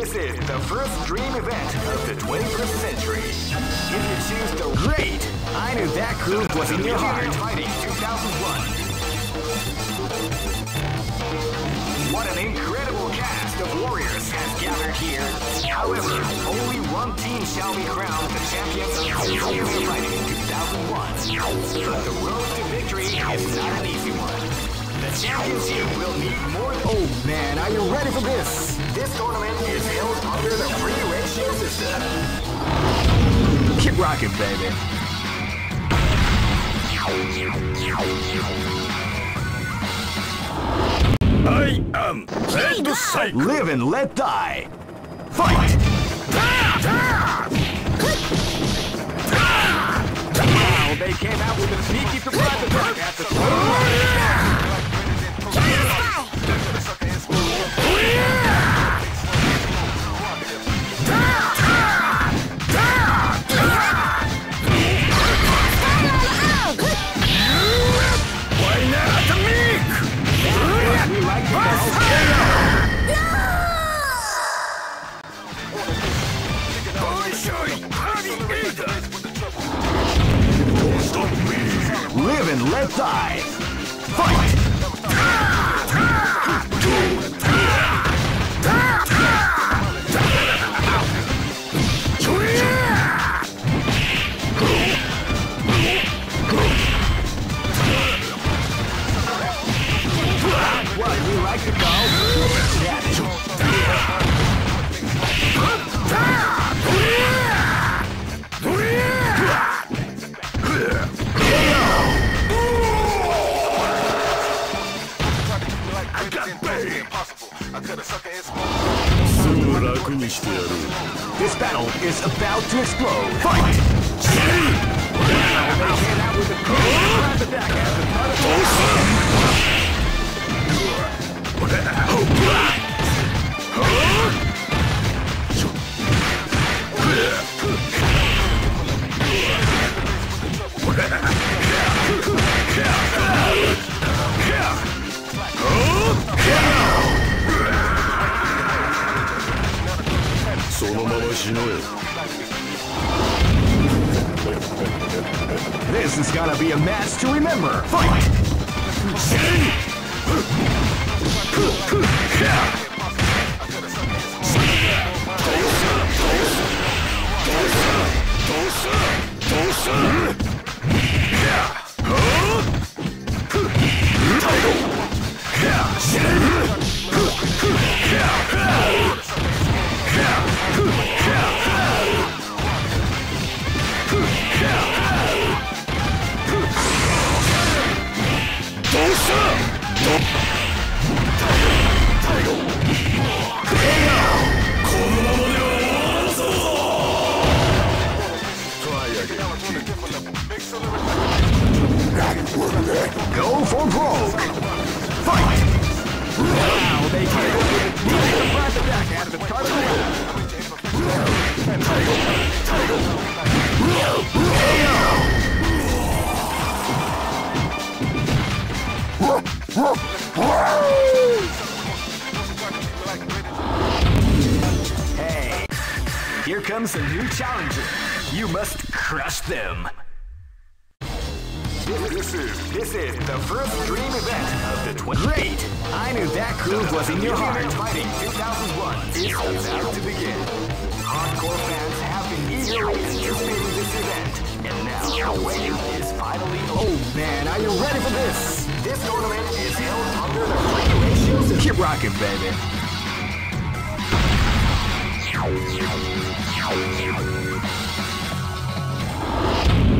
This is the first dream event of the 21st century. If you choose the great, I knew that groove was in your heart. Fighting 2001. What an incredible cast of warriors has gathered here. However, only one team shall be crowned the champions of Ultimate Fighting 2001. But the road to victory is not an easy one. The championship will need more. Oh man, are you ready for this? This tournament is held under the free ratio system. Keep rocking, baby. I am Red Cycle. Live and let die. Fight! Wow, they came out with a sneaky surprise attack at the oh, Why for broke! Fight! Now they out a sneaky surprise attack at the start of the round. Hey, here comes a new challenger. You must crush them. This is this is the first dream event of the 20. Great! I knew that groove was in your heart. Fighting 2001 is about to begin. Hardcore fans have been eagerly anticipating this event, and now the wait is finally over. Oh man, are you ready for this? This tournament is held under the system. Keep rocking, baby.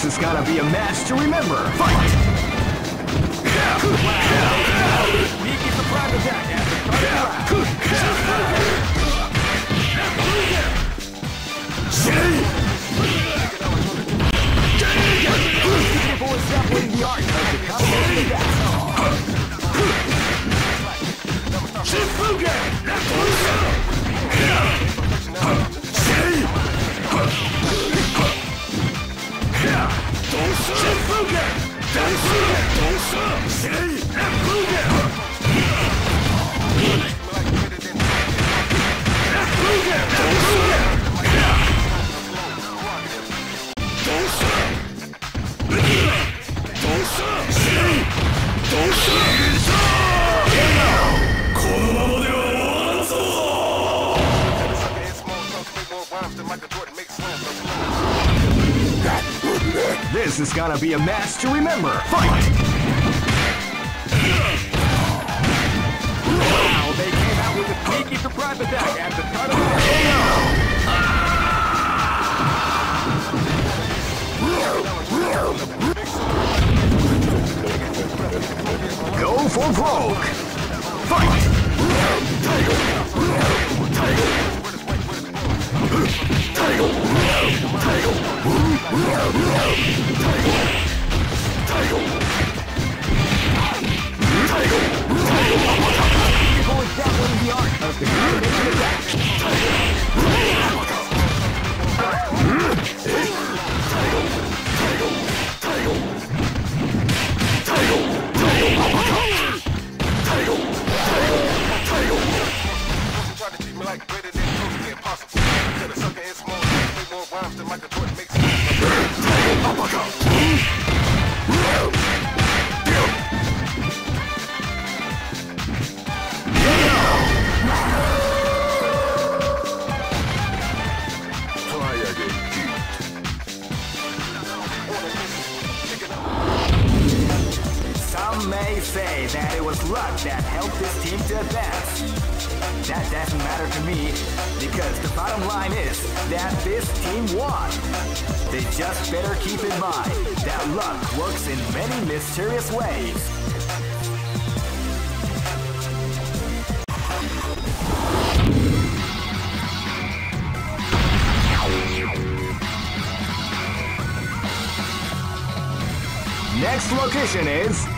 This is gonna be a match to remember. Fight! Sneaky surprise attack at the start is gonna be a match to remember. Fight! Say that it was luck that helped this team to advance. That doesn't matter to me because the bottom line is that this team won. They just better keep in mind that luck works in many mysterious ways. Next location is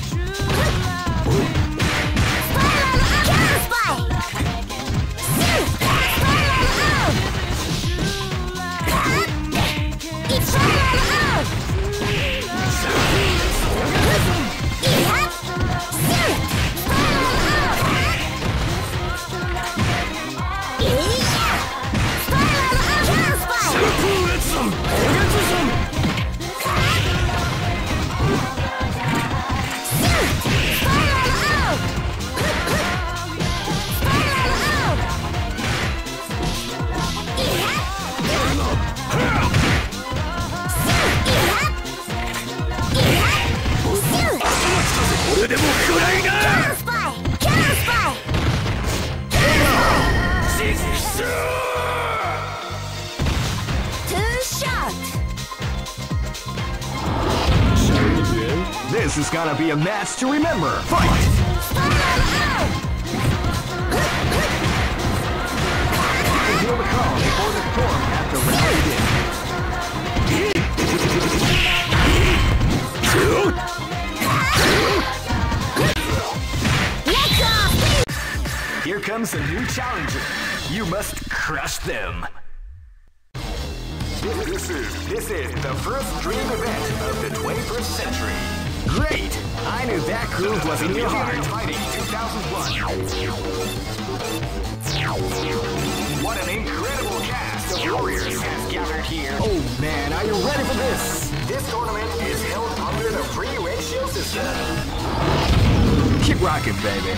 This is gonna be a match to remember. Fight! The calm before the storm round. Here comes a new challenger. You must crush them. This, is this is the first dream event of the 21st century. Great! I knew that groove was in your heart. Fighting 2001. What an incredible cast of warriors has gathered here. Oh man, are you ready for this? This tournament is held under the free ratio system. Keep rocking, baby.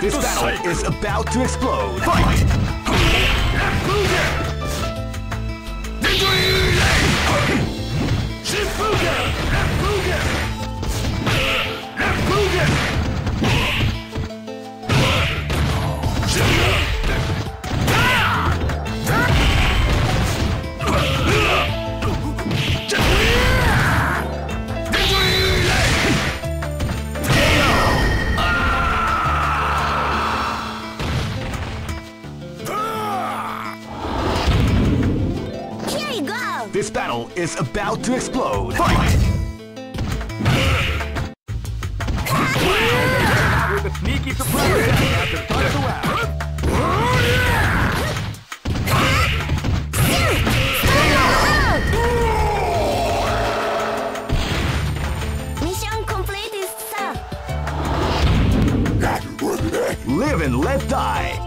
This battle sake. is about to explode. Fight! Shifuga! Shifuga! Shifuga! This battle is about to explode. Fight! With a sneaky surprise at the start of the round. Mission completed, sir! Live and let die.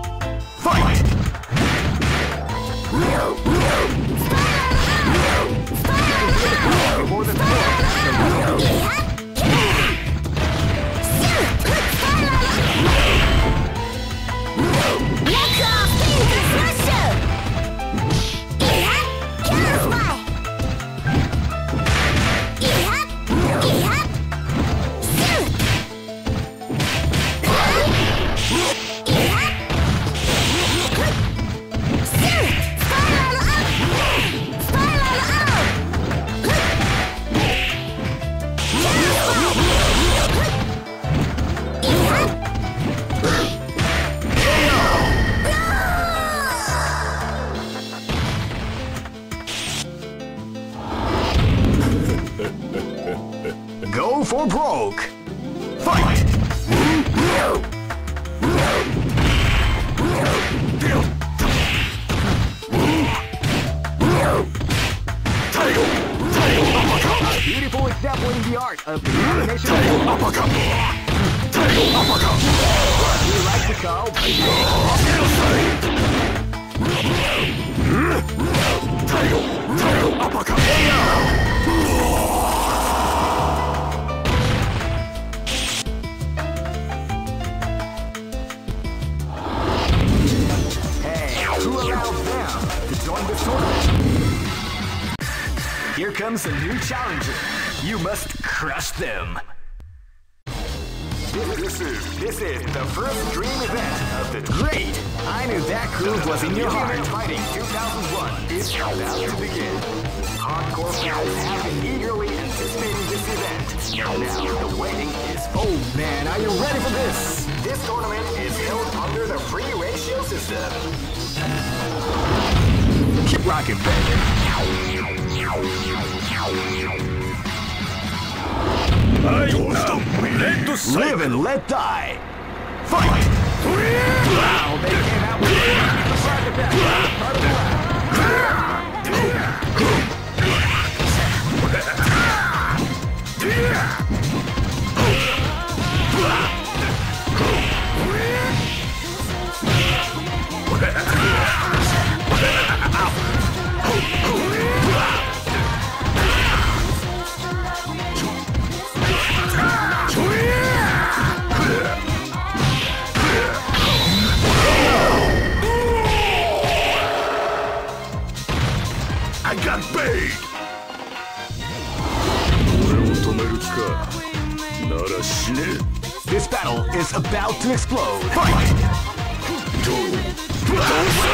is about to begin. Hardcore fans have been eagerly anticipating this event. Now the waiting is. Oh man, are you ready for this? This tournament is held under the free ratio system. Keep rocking, baby. I live and let die. Fight! Wow, they came out with the Yeah! This battle is about to explode. Fight! Two. Don't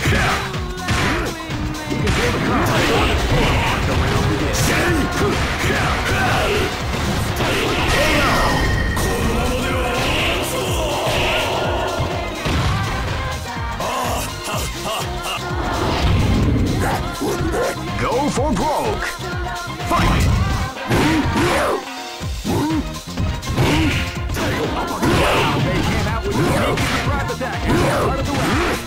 Out of the way!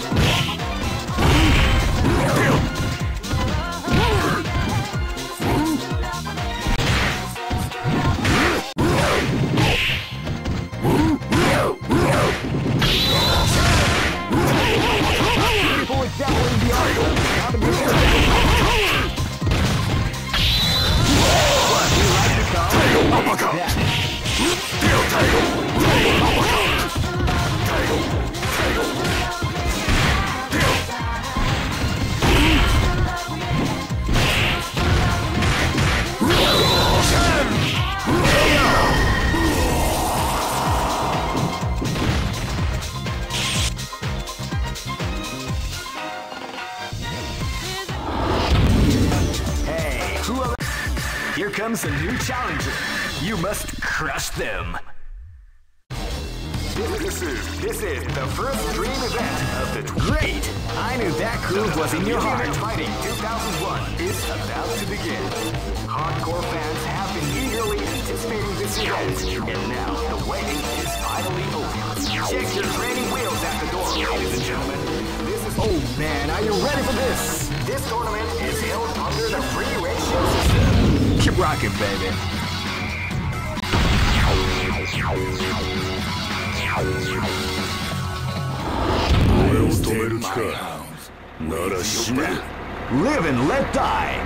Live and let die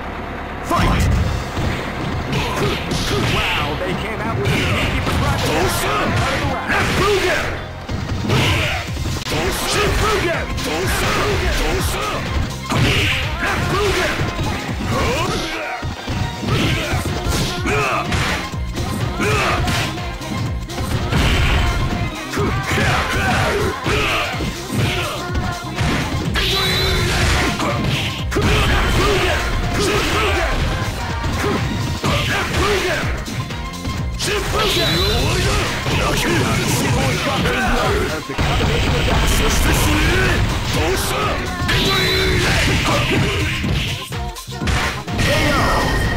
Fight! Wow, they came out with a sneaky project. Dolson! Bruger! Huh? Hey!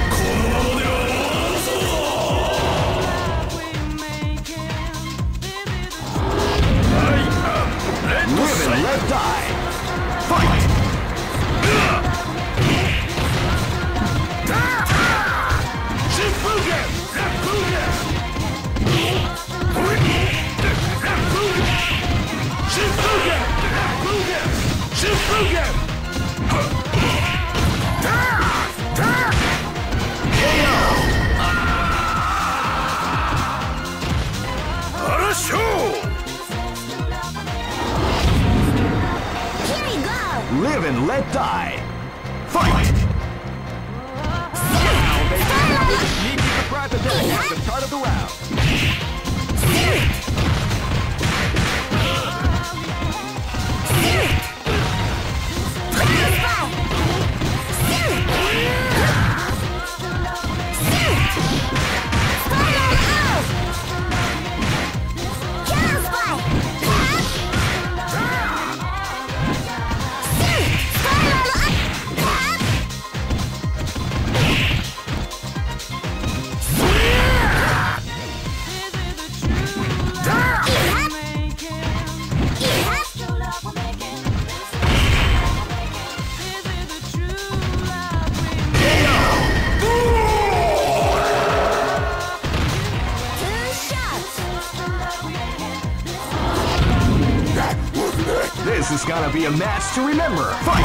Be a match to remember. Fight!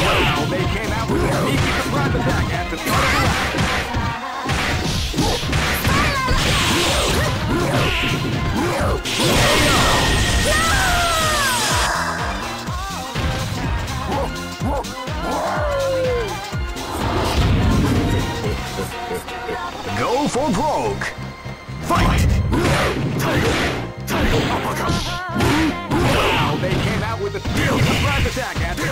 Wow, they came out with a sneaky surprise attack at the start of the round. Go for broke! Fight! With a surprise attack at the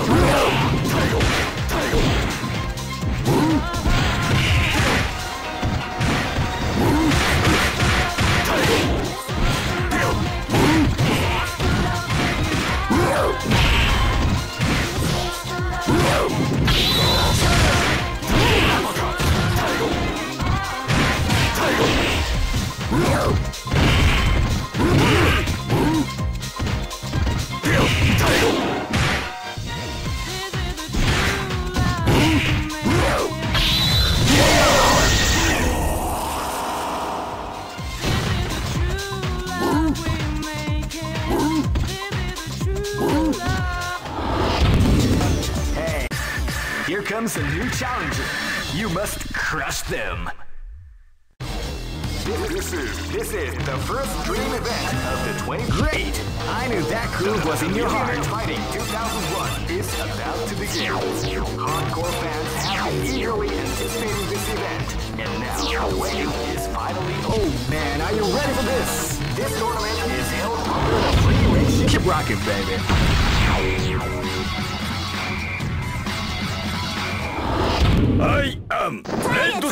must them. This is this is the first dream event of the 20. Great! I knew that groove was in your heart. Fighting 2001 is about to begin. Hardcore fans have been eagerly anticipating this event, and now the wait is finally. Oh man, are you ready for this? This tournament is held under the free ratio. Keep rocking, baby. I am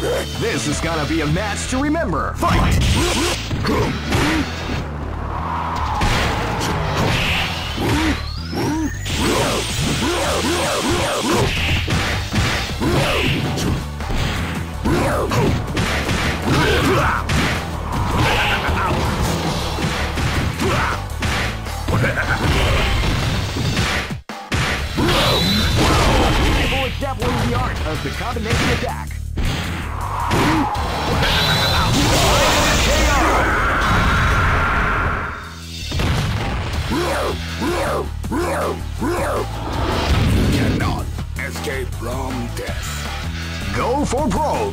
This is gonna be a match to remember. Fight! People dabbling the art of the combination attack. For Pro.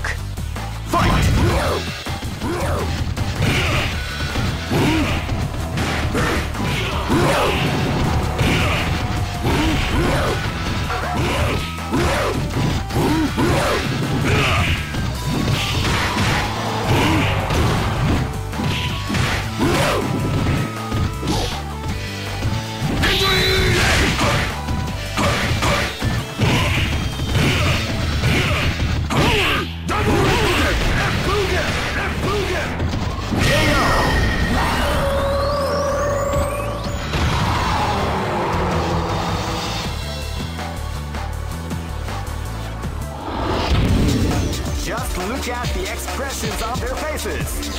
Look at the expressions on their faces.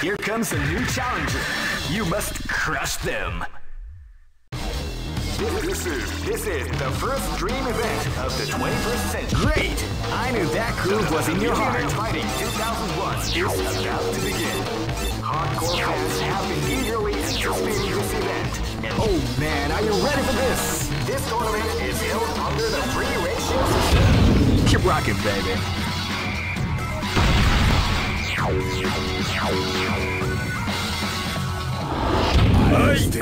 Here comes a new challenger. You must crush them. This is, this is the first dream event of the 21st century. Great! I knew that groove was in your heart. Fighting 2001 is about to begin. Hardcore fans have been eagerly anticipating this event. Oh man, are you ready for this? This tournament is held under the free ratio system. Keep rocking, baby.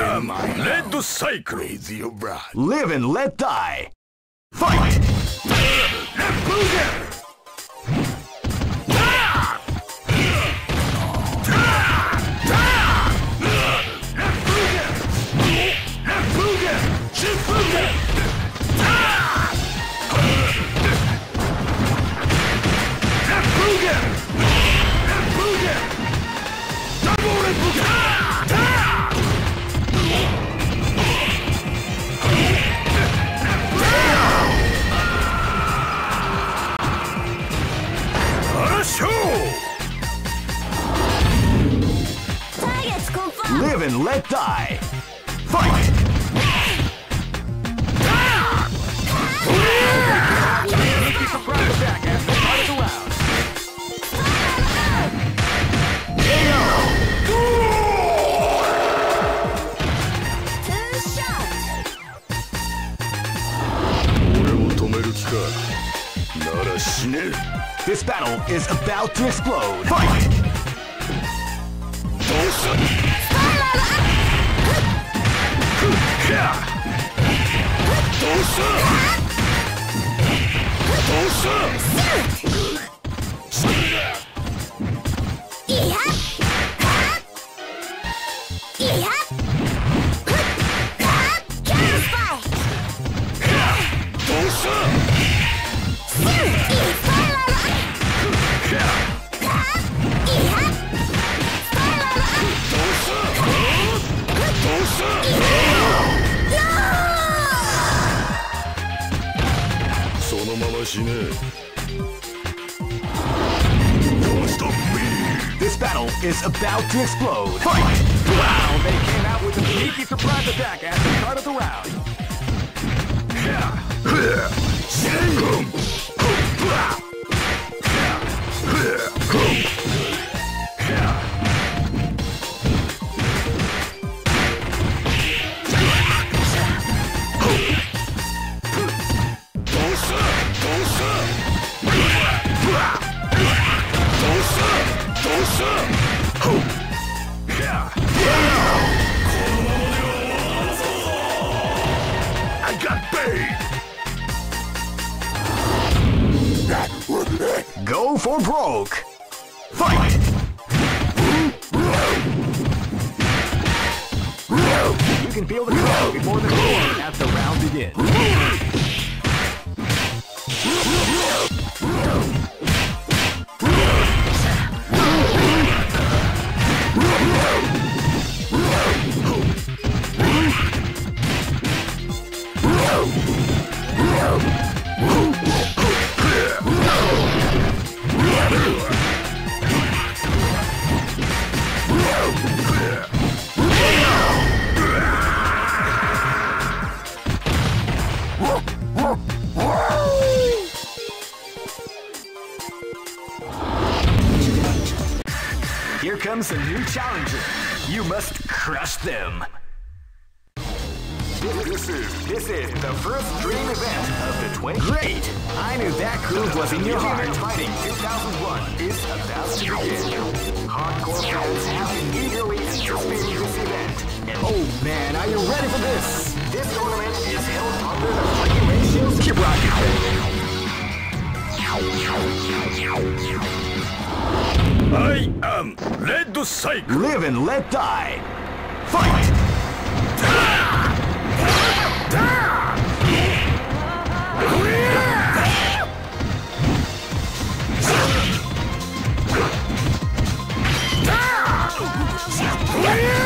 I am Red Cycle. Raise your. Live and let die. Fight! Yeah! To explode. For broke. Fight! You can feel the crowd before the storm as the round begins. Here comes a new challenger. You must crush them. This is this is the first dream event of the 20. Great! I knew that groove was in your heart. Fighting 2001 is about to begin. Hardcore fans have been eagerly anticipating this event. And oh man, are you ready for this? This tournament is held under the free ratios. Keep rocking. I am Cycle Live and let die. Fight! What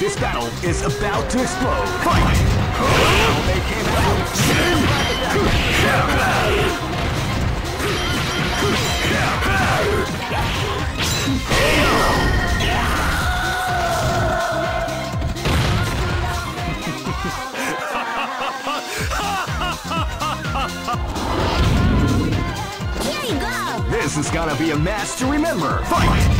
This battle is about to explode. Fight! They came Here you go! This is gonna be a match to remember. Fight!